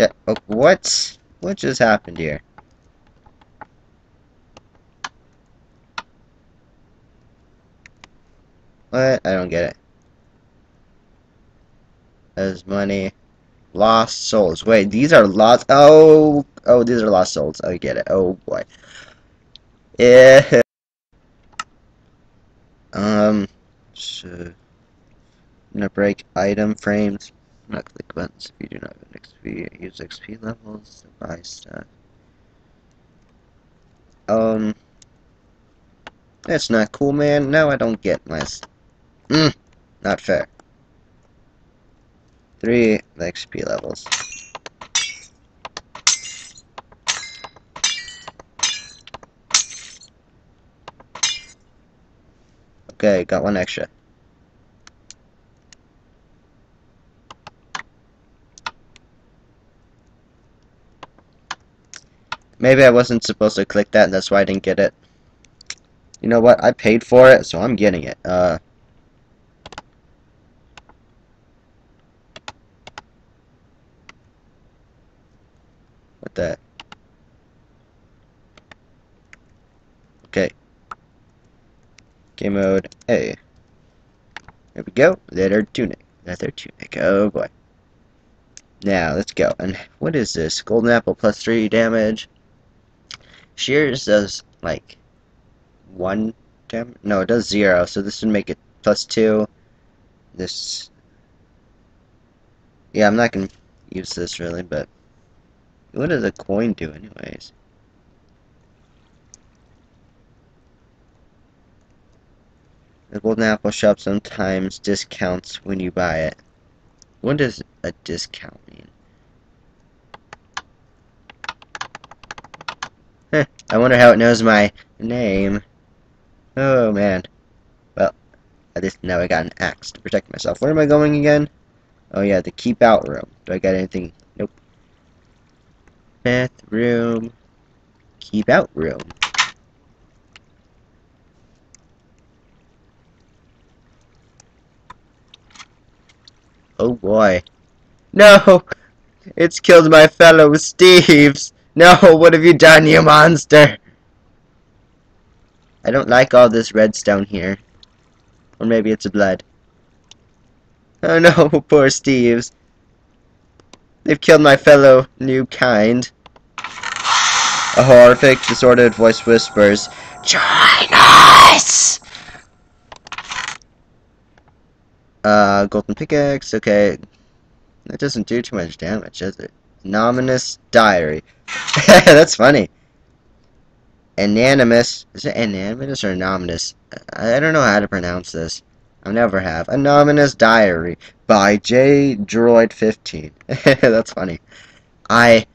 Oh, what? What just happened here? What? I don't get it. As money. Lost souls. Wait, these are lost. Oh, oh, these are lost souls. I get it. Oh boy. Yeah. Um. So, I'm gonna break item frames. Not click buttons if you do not have XP. Use XP levels to buy stuff. Um. That's not cool, man. Now I don't get my. Mm, not fair. Three XP levels. Okay, got one extra. Maybe I wasn't supposed to click that, and that's why I didn't get it. You know what? I paid for it, so I'm getting it. Uh, what the? Okay. Game mode A. There we go. Leather tunic. Leather tunic. Oh boy. Now, let's go. And what is this? Golden apple plus 3 damage. Shears does, like, 1 damage? No, it does 0, so this would make it plus 2. This... Yeah, I'm not to use this, really, but... What does a coin do, anyways? The Golden Apple Shop sometimes discounts when you buy it. What does a discount mean? I wonder how it knows my name. Oh man. Well, at least now I got an axe to protect myself. Where am I going again? Oh yeah, the keep out room. Do I got anything? Nope. Bathroom. Keep out room. Oh boy. No! It's killed my fellow Steves! No, what have you done, you monster? I don't like all this redstone here. Or maybe it's a blood. Oh no, poor Steves. They've killed my fellow new kind. A horrific, disordered voice whispers, Join us! Uh, golden pickaxe, okay. That doesn't do too much damage, does it? Anonymous diary. That's funny. Anonymous. Is it anonymous or anonymous? I don't know how to pronounce this. I never have. Anonymous diary by J Droid 15. That's funny. I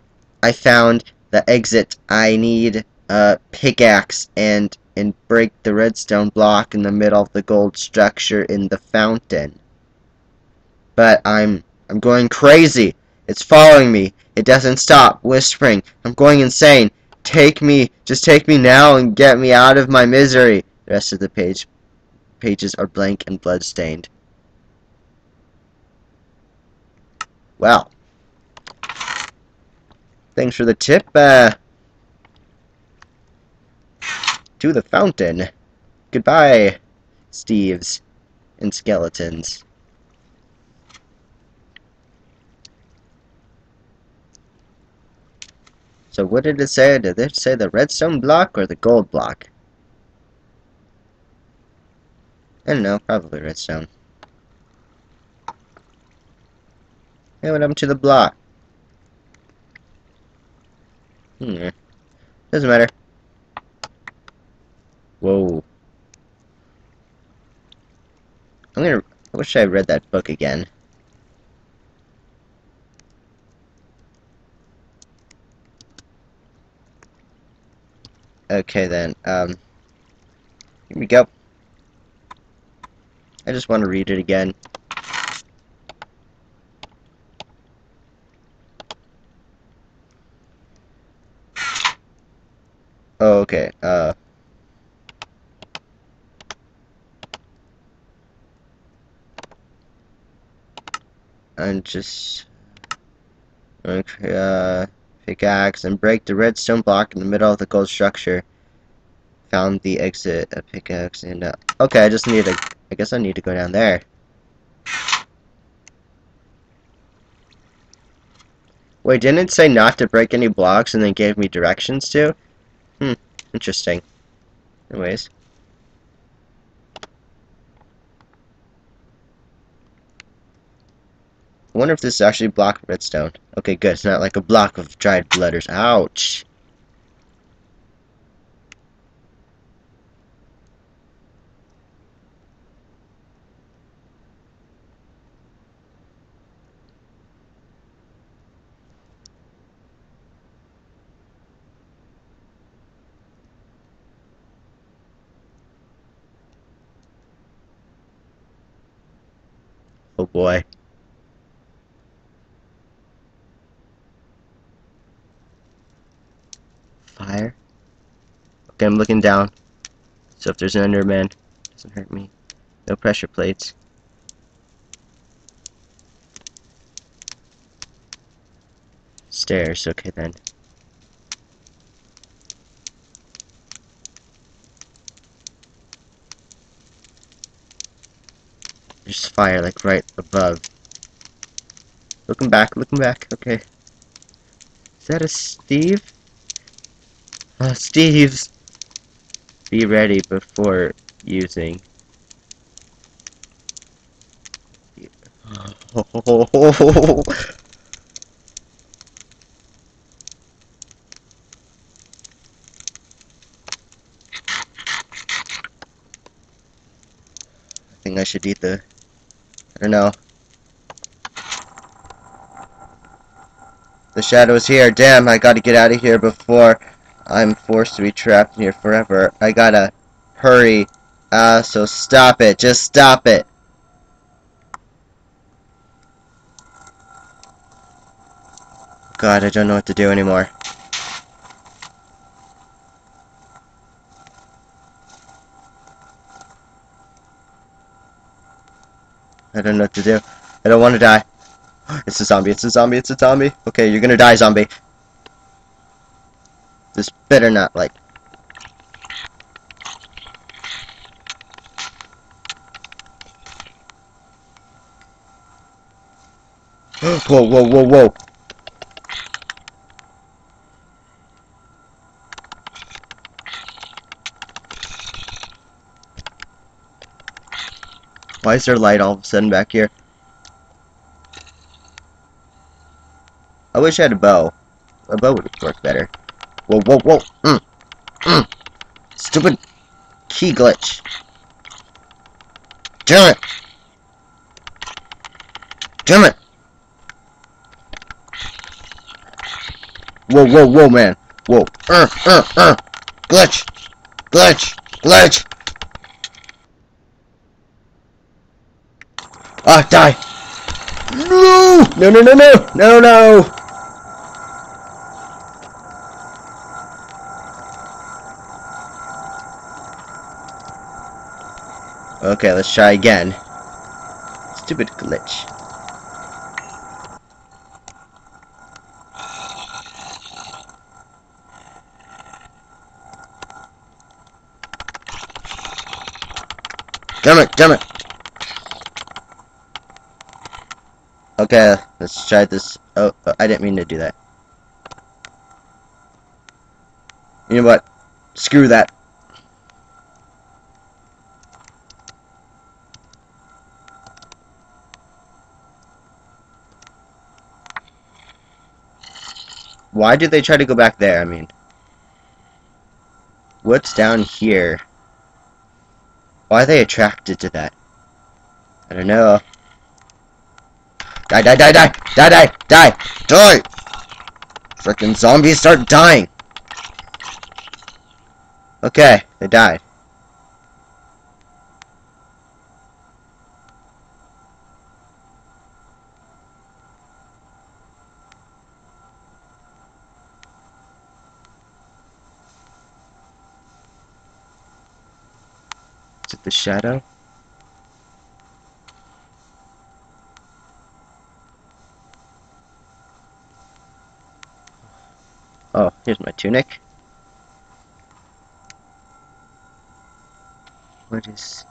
I found the exit. I need a pickaxe and and break the redstone block in the middle of the gold structure in the fountain. But I'm I'm going crazy. It's following me. It doesn't stop, whispering. I'm going insane. Take me, just take me now and get me out of my misery. The rest of the page pages are blank and blood-stained. Well. Thanks for the tip. Uh, to the fountain. Goodbye, Steves and skeletons. So what did it say? Did it say the redstone block or the gold block? I don't know, probably redstone. Hey, what happened to the block? Hmm. Doesn't matter. Whoa. I'm gonna... I wish I read that book again. Okay then, um... Here we go. I just want to read it again. Oh, okay, uh... I'm just... Okay, uh, pickaxe and break the redstone block in the middle of the gold structure. Found the exit, a pickaxe, and uh, okay, I just need to. I guess I need to go down there. Wait, didn't it say not to break any blocks and then gave me directions to? Hmm, interesting. Anyways. I wonder if this is actually block redstone. Okay, good. It's not like a block of dried letters. Ouch. Oh boy. Fire. Okay, I'm looking down. So if there's an Enderman, doesn't hurt me. No pressure plates. Stairs, okay then. There's fire like right above. Looking back, looking back, okay. Is that a Steve? Uh, Steve's! Be ready before using. I think I should eat the. I don't know. The shadow's here. Damn, I gotta get out of here before I'm forced to be trapped here forever. I gotta hurry. Uh, so stop it. Just stop it. God, I don't know what to do anymore. I don't know what to do. I don't want to die. It's a zombie, it's a zombie, it's a zombie. Okay, you're gonna die, zombie. This better not, like... whoa, whoa, whoa, whoa. Why is there light all of a sudden back here? I wish I had a bow. A bow would work better. Whoa, whoa, whoa! Mm. Mm. Stupid key glitch. Damn it! Damn it! Whoa, whoa, whoa, man. Whoa. Uh, uh, uh. Glitch! Glitch! Glitch! Ah, die! No! No, no, no, no! No, no! Okay, let's try again. Stupid glitch. Damn it, damn it! Okay, let's try this. Oh, oh, I didn't mean to do that. You know what? Screw that. Why did they try to go back there? I mean, what's down here? Why are they attracted to that? I don't know. Die, die, die, die! Die, die, die! Die! Freaking zombies start dying! Okay, they died. It the shadow? Oh, here's my tunic. What is...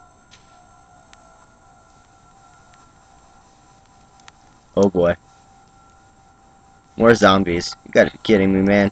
Oh boy. More zombies. You gotta be kidding me, man.